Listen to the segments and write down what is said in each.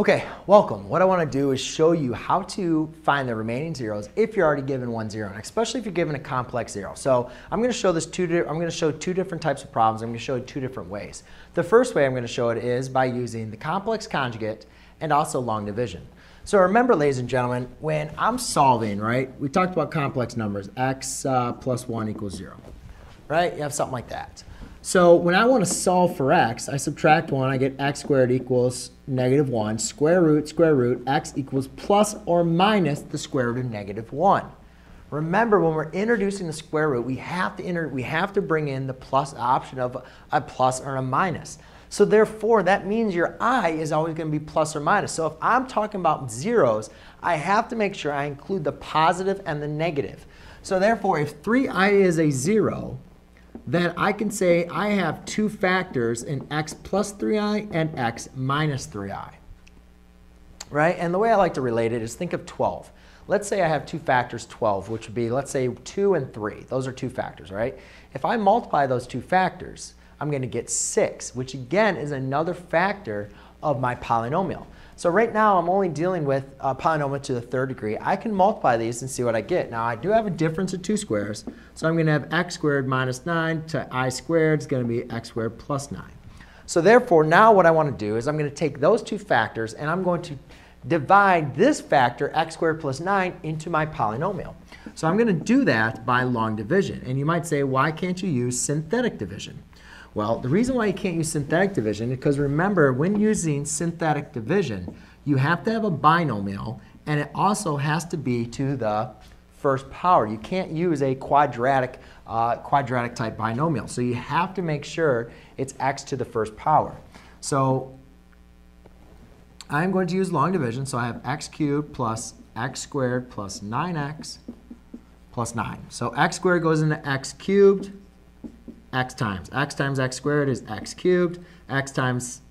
Okay, welcome. What I want to do is show you how to find the remaining zeros if you're already given one zero, and especially if you're given a complex zero. So I'm going to show this two. I'm going to show two different types of problems. I'm going to show it two different ways. The first way I'm going to show it is by using the complex conjugate and also long division. So remember, ladies and gentlemen, when I'm solving, right, we talked about complex numbers, x uh, plus 1 equals 0, right? You have something like that. So when I want to solve for x, I subtract 1, I get x squared equals negative 1, square root, square root, x equals plus or minus the square root of negative 1. Remember, when we're introducing the square root, we have to, we have to bring in the plus option of a plus or a minus. So therefore, that means your i is always going to be plus or minus. So if I'm talking about zeros, I have to make sure I include the positive and the negative. So therefore, if 3i is a 0, then I can say I have two factors in x plus 3i and x minus 3i. Right? And the way I like to relate it is think of 12. Let's say I have two factors 12, which would be, let's say, 2 and 3. Those are two factors, right? If I multiply those two factors, I'm going to get 6, which again is another factor of my polynomial. So right now I'm only dealing with a polynomial to the third degree. I can multiply these and see what I get. Now I do have a difference of two squares. So I'm going to have x squared minus 9 to i squared is going to be x squared plus 9. So therefore now what I want to do is I'm going to take those two factors and I'm going to divide this factor, x squared plus 9, into my polynomial. So I'm going to do that by long division. And you might say, why can't you use synthetic division? Well, the reason why you can't use synthetic division is because remember, when using synthetic division, you have to have a binomial, and it also has to be to the first power. You can't use a quadratic, uh, quadratic type binomial. So you have to make sure it's x to the first power. So I'm going to use long division. So I have x cubed plus x squared plus 9x plus 9. So x squared goes into x cubed x times. x times x squared is x cubed. x times,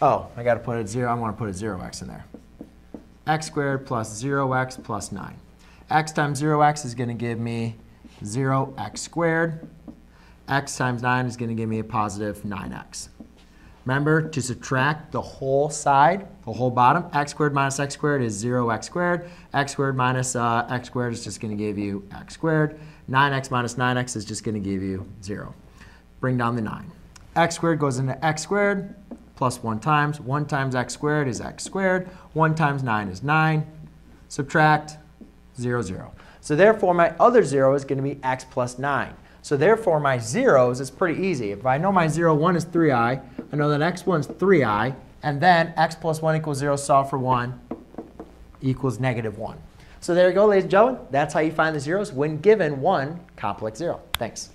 oh, I got to put a 0. I want to put a 0x in there. x squared plus 0x plus 9. x times 0x is going to give me 0x squared. x times 9 is going to give me a positive 9x. Remember to subtract the whole side, the whole bottom. x squared minus x squared is 0x squared. x squared minus uh, x squared is just going to give you x squared. 9x minus 9x is just going to give you 0. Bring down the 9. x squared goes into x squared plus 1 times. 1 times x squared is x squared. 1 times 9 is 9. Subtract 0, 0. So therefore, my other 0 is going to be x plus 9. So therefore, my zeros is pretty easy. If I know my 0, 1 is 3i, I know that x1 is 3i, and then x plus 1 equals 0, solve for 1 equals negative 1. So there you go, ladies and gentlemen. That's how you find the zeros when given one complex zero. Thanks.